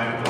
private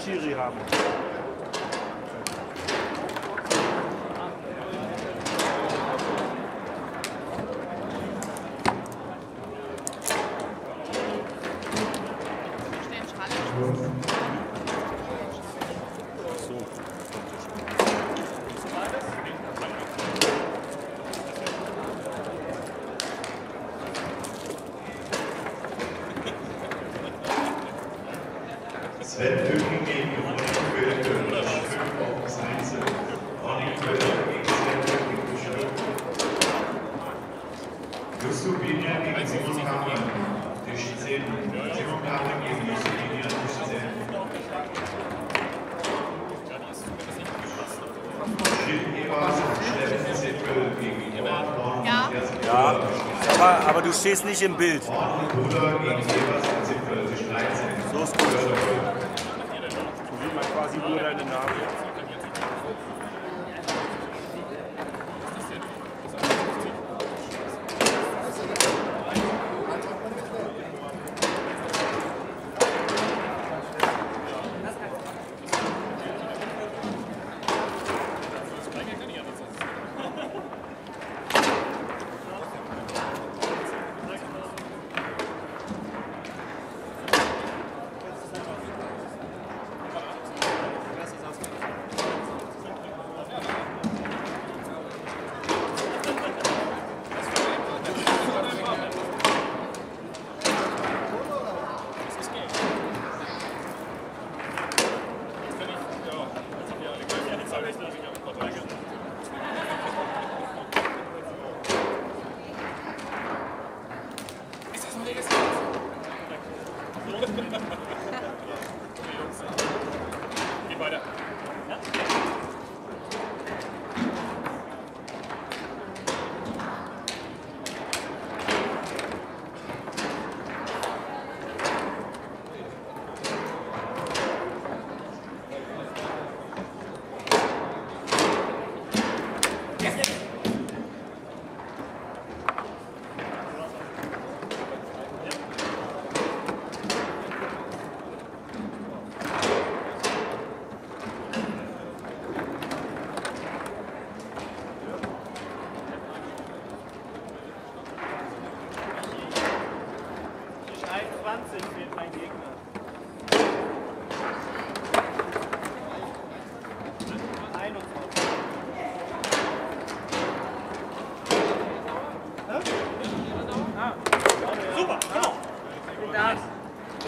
Zeitschiri haben. stehst nicht im Bild.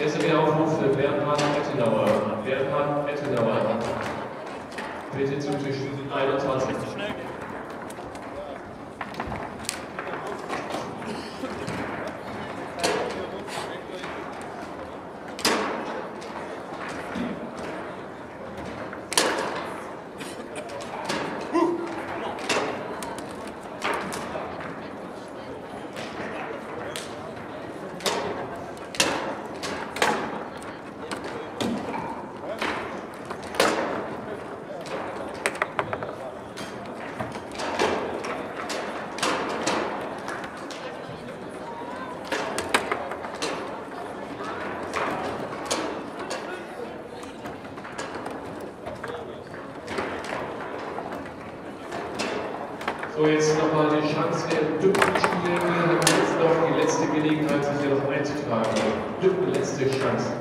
Erster Wiederaufruf für Bernhard Ettenauer. Bernhard Ettenauer, bitte zum Tisch 21. letzte Gelegenheit, sich hier noch einzutragen. Glück, letzte Chance.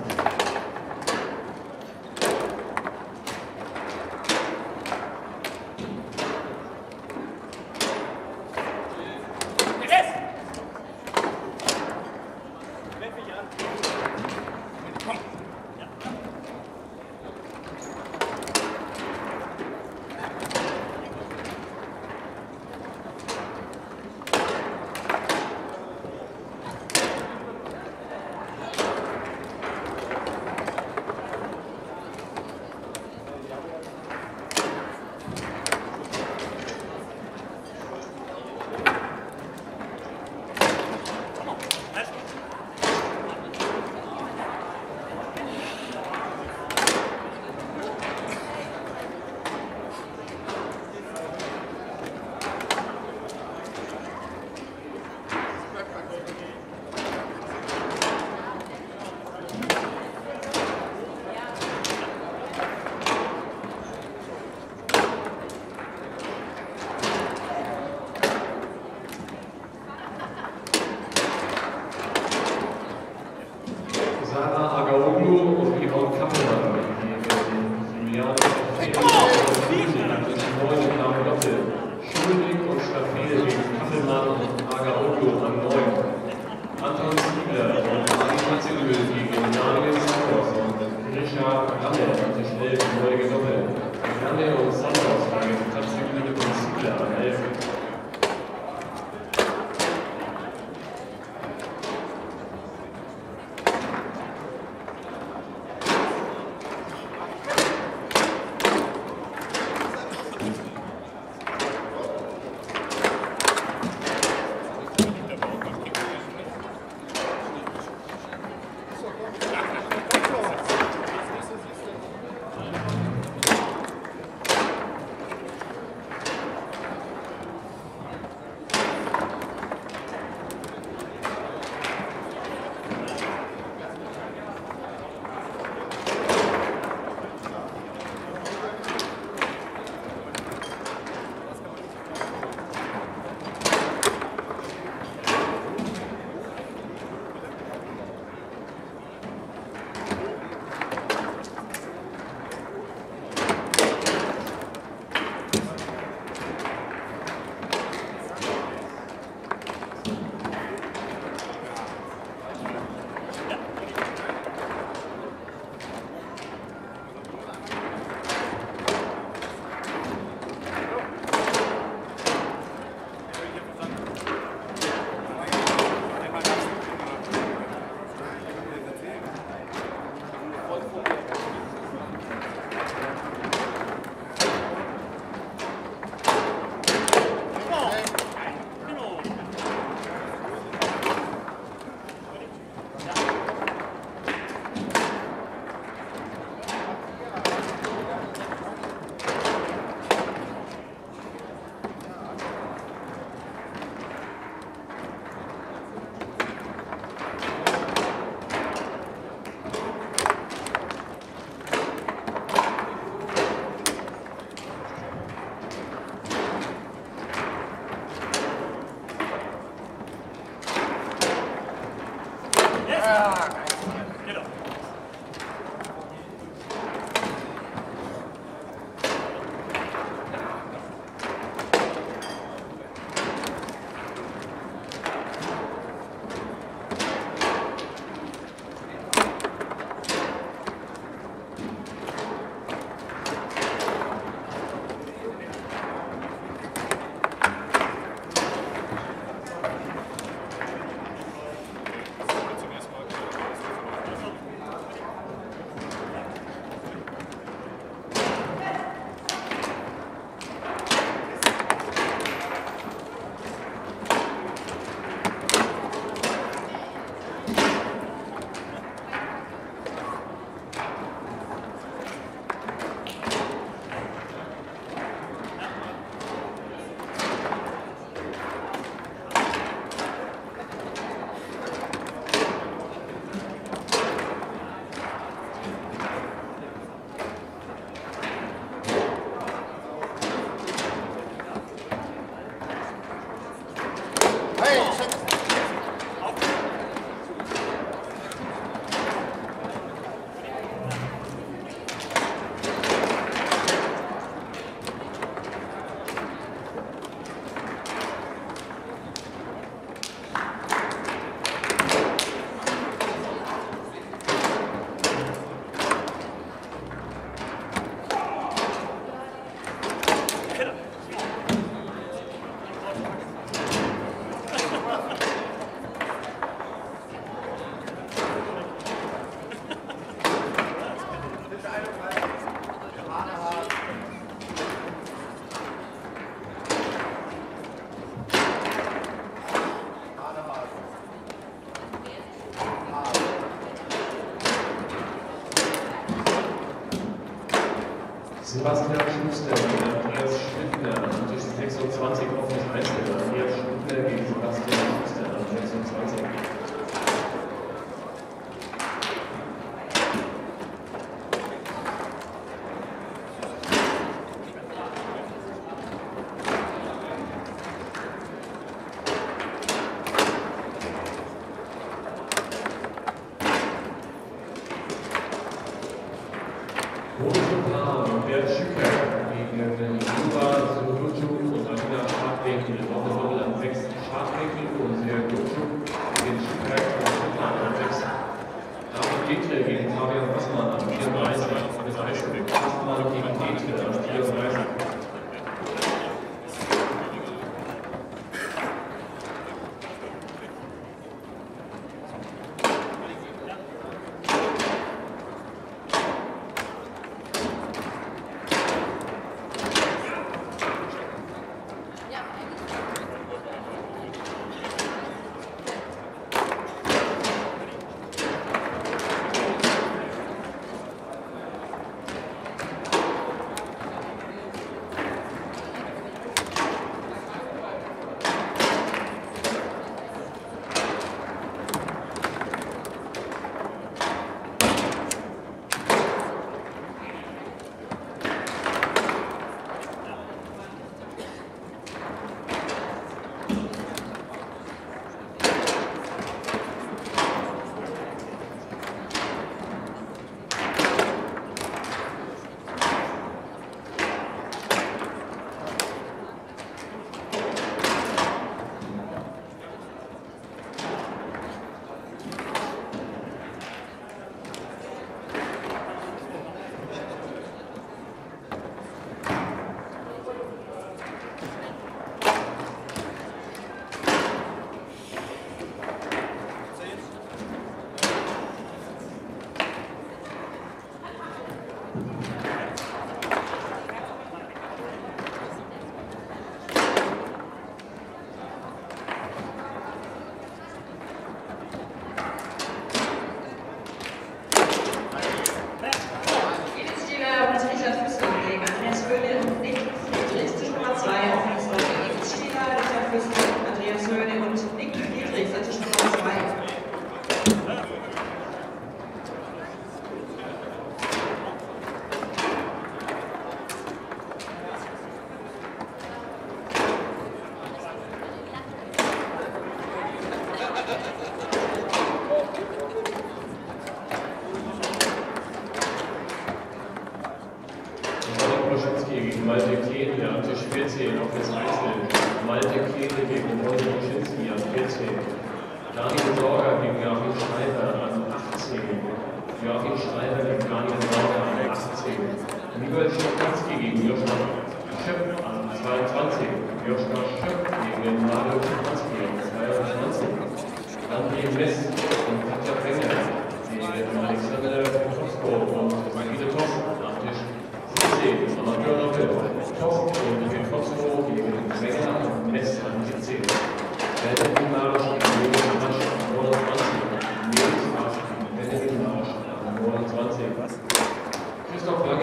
Sebastian Schuster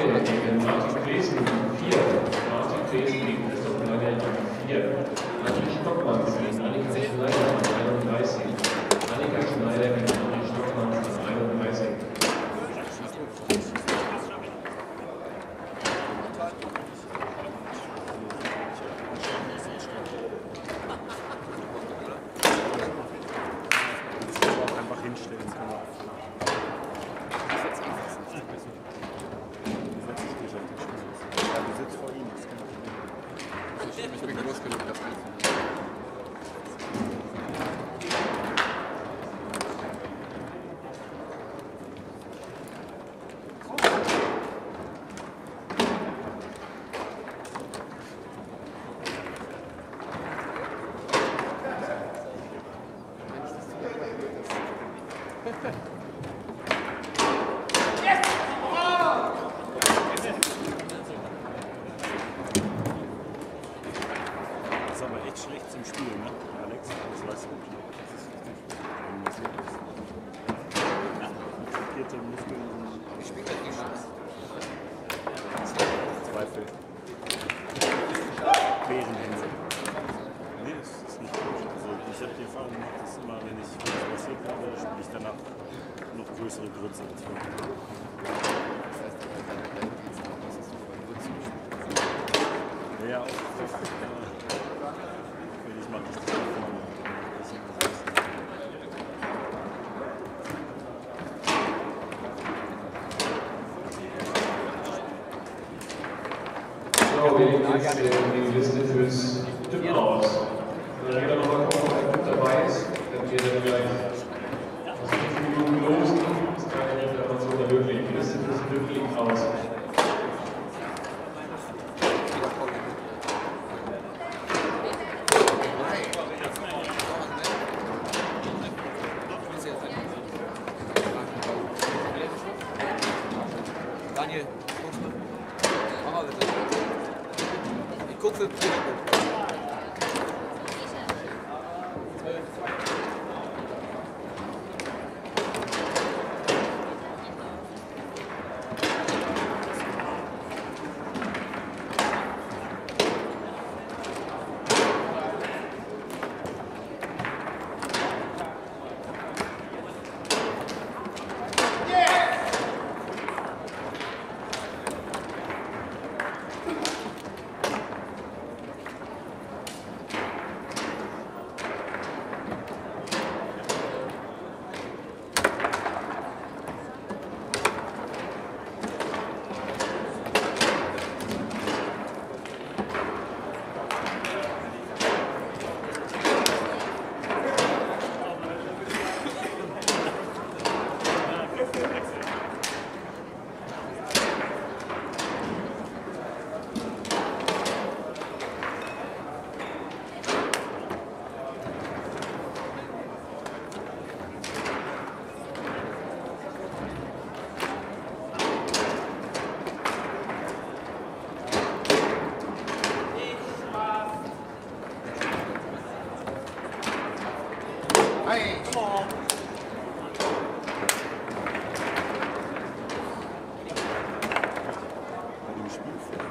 Kriterien, die wir nach den Krisen 4, nach den Krisen, die wir in der Welt 4, nach den Stockmann sehen, Ha ha ha. grazie. Christmas.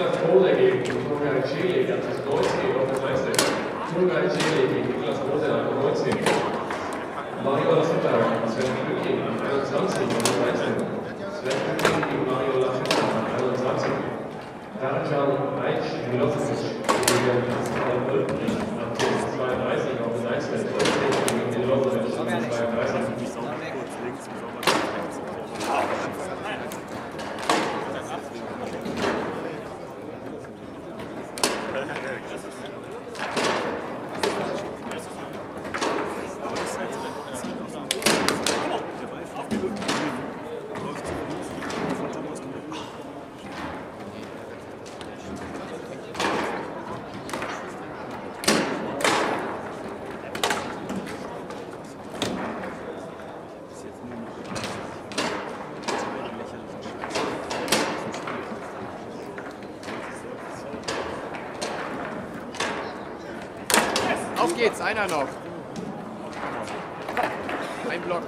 Spieler Tore gegen Turgay Celik, das ist 19 auf das meiste. Turgay Celik gegen Niklas Rose, 19. Mario Lafitta, Sven Glückin, 21 auf das meiste. Sven Glückin Mario Lafitta, 21. Darjan Aitch, Milosevic, geht's, einer noch. Ein Block.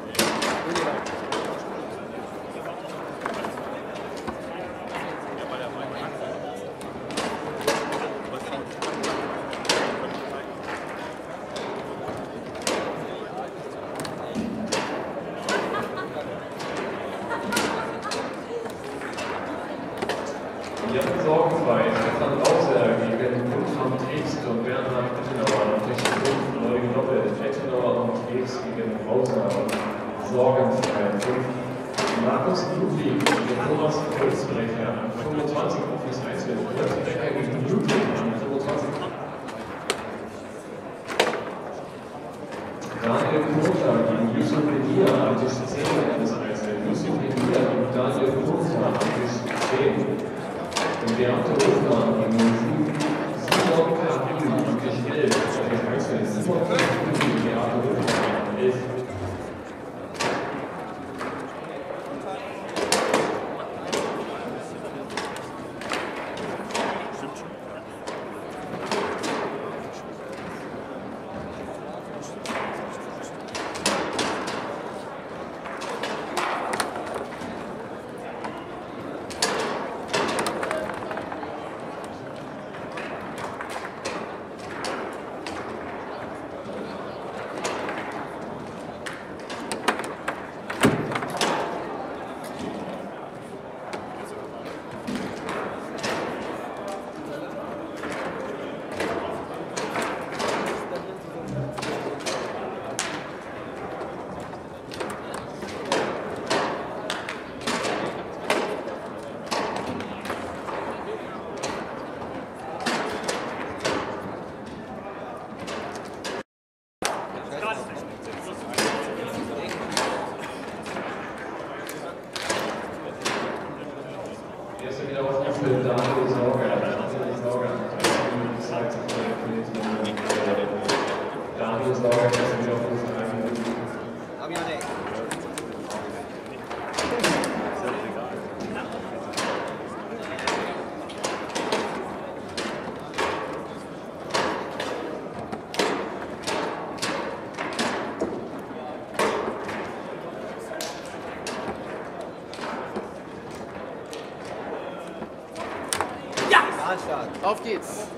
Auf geht's!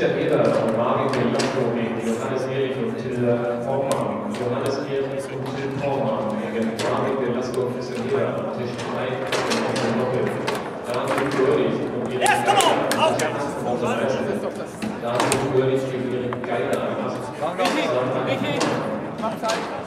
Christian Eder und Margit Lachlonik, Johannes Erich und Till Vormann, Johannes Erich und Till Vormann, Margit Lasko, Christian Eder, Tisch 3, Christian Hoffmann Doppel, Daniel Görlich und Erik Geiler, Daniel Görlich und Erik Geiler, Sandra